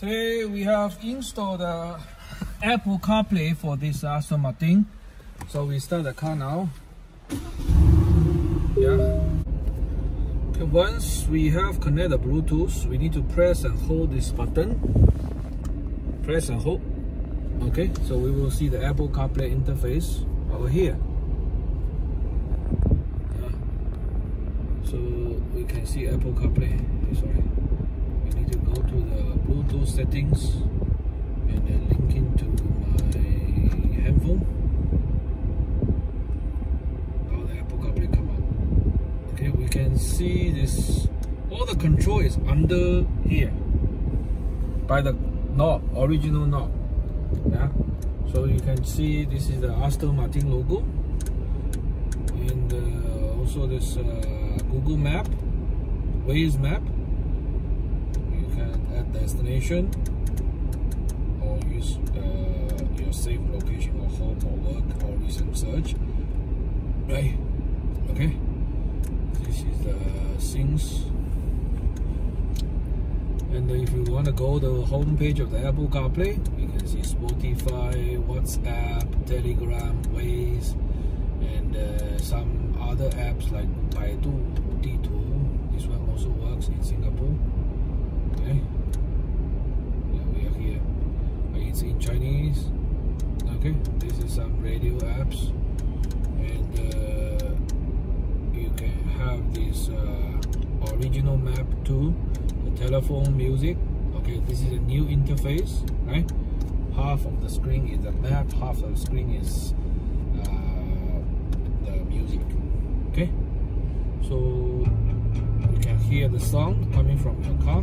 Today we have installed the Apple CarPlay for this Aston Martin. So we start the car now. Yeah. Once we have connected the Bluetooth, we need to press and hold this button. Press and hold. Okay, so we will see the Apple CarPlay interface over here. Yeah. So we can see Apple CarPlay. Sorry. We need to go to the Bluetooth settings and then link into my handphone. Now the Apple CarPlay come up. Okay, we can see this. All the control is under here by the knob, original knob. Yeah. So you can see this is the Aston Martin logo, and uh, also this uh, Google Map, Waze Map. Destination or use uh, your safe location or home or work or recent search. Right. Okay. This is the things. And if you want to go to the home page of the Apple CarPlay, you can see Spotify, WhatsApp, Telegram, Waze, and uh, some other apps like Baidu, D2. This one also works in Singapore. Okay. Yeah, we are here. It's in Chinese. Okay. This is some radio apps, and uh, you can have this uh, original map too. The telephone music. Okay this is a new interface right? Half of the screen is the map half of the screen is uh, the music okay? So you can hear the sound coming from your car